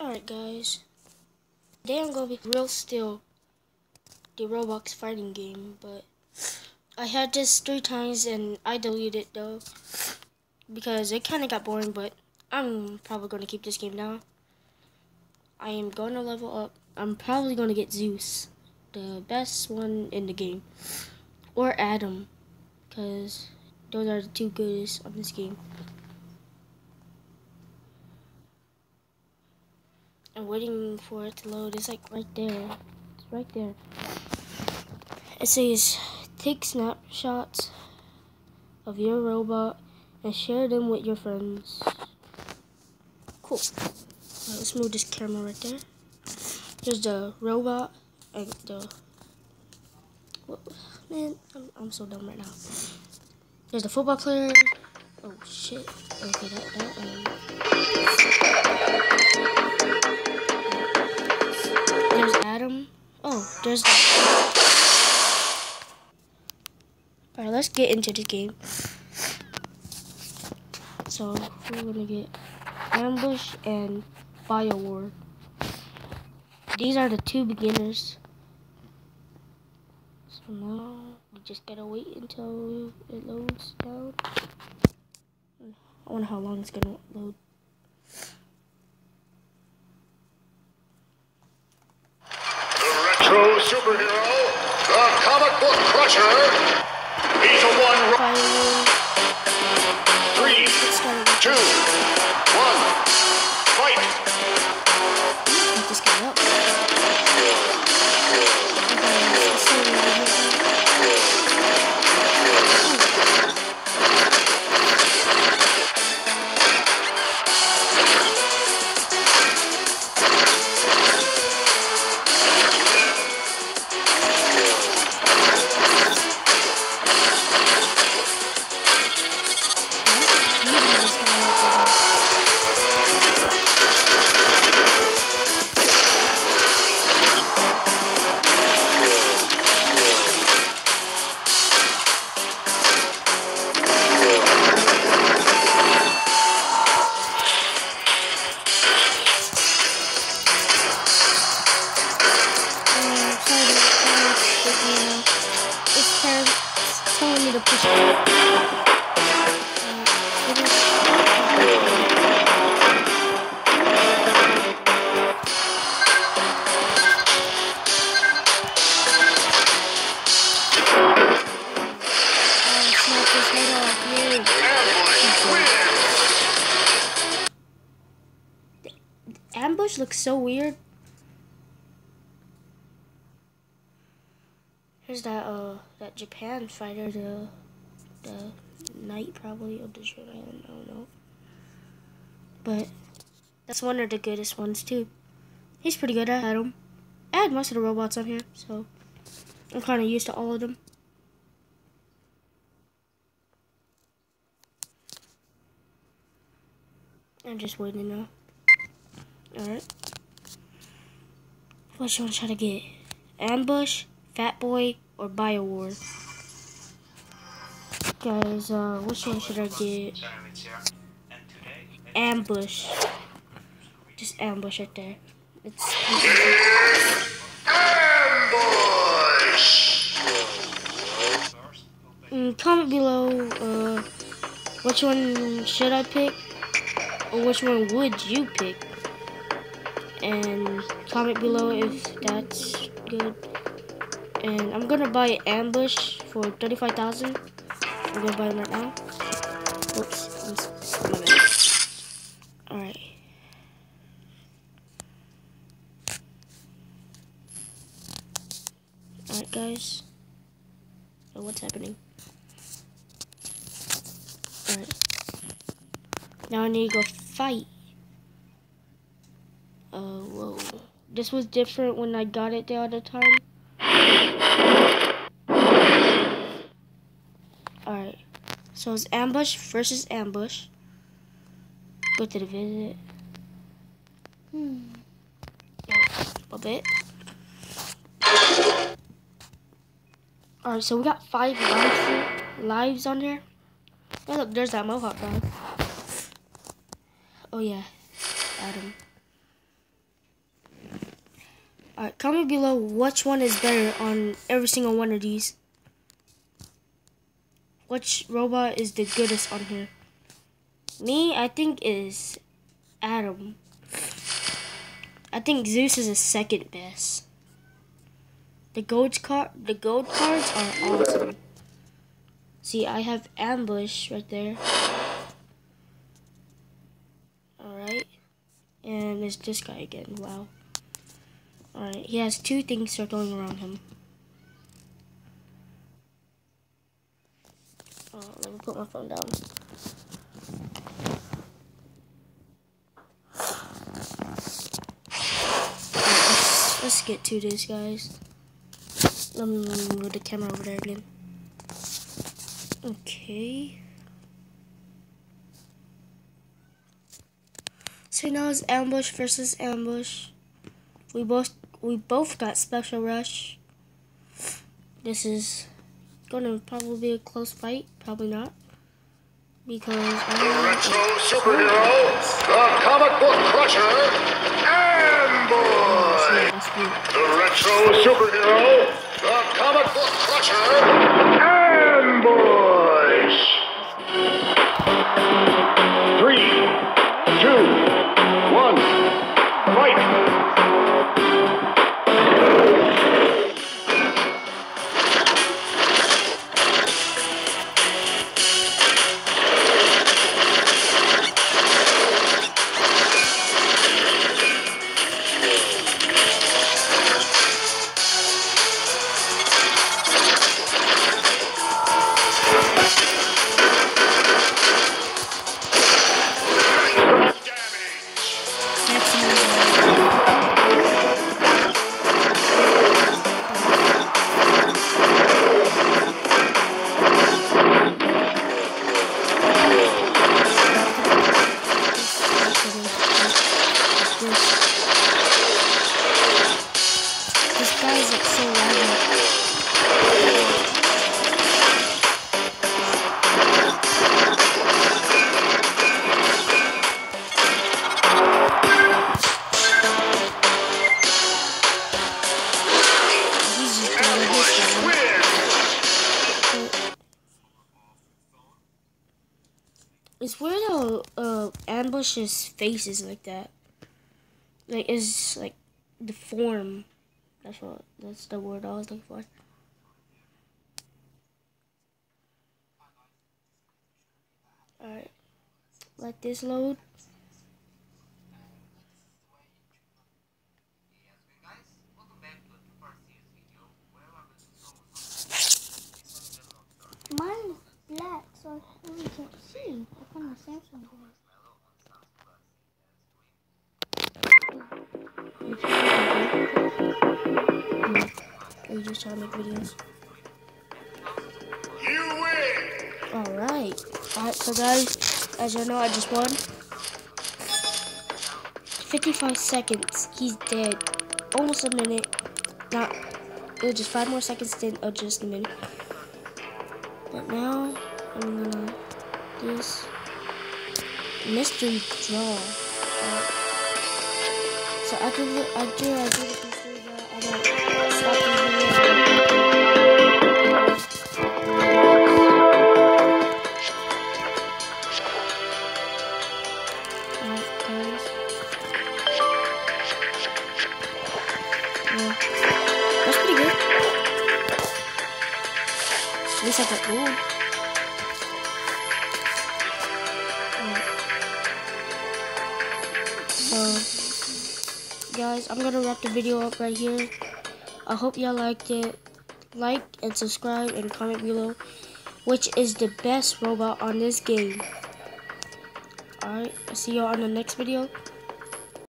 Alright guys, today I'm gonna be Real Steel the Roblox fighting game, but I had this three times and I deleted it though because it kind of got boring, but I'm probably gonna keep this game now. I am gonna level up. I'm probably gonna get Zeus, the best one in the game, or Atom, because those are the two goodest on this game. I'm waiting for it to load. It's like right there. It's right there. It says take snapshots of your robot and share them with your friends. Cool. Right, let's move this camera right there. There's the robot and the. Man, I'm, I'm so dumb right now. There's the football player. Oh shit. Okay, that, that one. There's the... Alright, let's get into the game. So, we're gonna get Ambush and Bio War. These are the two beginners. So now, we just gotta wait until it loads down. I wonder how long it's gonna load. Superhero, the comic book crusher. He's a one. Three, two, one, fight. Ambush looks so weird. Here's that uh that Japan fighter, the the knight probably of the Japan, I don't know. But that's one of the goodest ones too. He's pretty good at him. I had most of the robots on here, so I'm kind of used to all of them. I'm just waiting now. Alright. What you want to try to get? Ambush, Fat Boy, or Biowar? Guys, uh, which one should I get? Ambush. Just ambush right there. It's Ambush! Mm, comment below uh, which one should I pick or which one would you pick and comment below if that's good. And I'm gonna buy ambush for 35,000 I'm gonna buy them right now. Oops alright. Alright guys. Oh what's happening? Alright. Now I need to go fight uh, whoa. This was different when I got it the other time. Alright. So it's ambush versus ambush. Go to the visit. Hmm. a bit. Alright, so we got five lives, lives on here. Oh, look, there's that mohawk guy. Oh, yeah. Atom. Alright, comment below which one is better on every single one of these. Which robot is the goodest on here? Me, I think is Atom. I think Zeus is the second best. The gold card, the gold cards are awesome. See, I have ambush right there. Alright. And it's this guy again. Wow. Alright, he has two things circling around him. Oh, let me put my phone down. let's, let's get to this, guys. Let me move the camera over there again. Okay. So now it's ambush versus ambush. We both we both got special rush. This is gonna probably be a close fight. Probably not. Because the retro superhero, the comic book crusher, Amboy. The retro superhero, the comic book crusher, Ambush. Three, two, Ambush's face is like that. Like, is like the form. That's what. That's the word I was looking for. Alright. Let this load. Mine is black, so I really can't see. I found my Samsung board. Are you just trying to make videos? You win. Alright. Alright, so guys, as you know, I just won. 55 seconds. He's dead. Almost a minute. Not. It was just five more seconds than oh, just a minute. But now, I'm gonna do this mystery draw. Uh, so after the, after I do the mystery draw, I'm gonna Got gold. Alright. So, guys, I'm gonna wrap the video up right here. I hope y'all liked it. Like and subscribe and comment below which is the best robot on this game. Alright, I'll see y'all on the next video.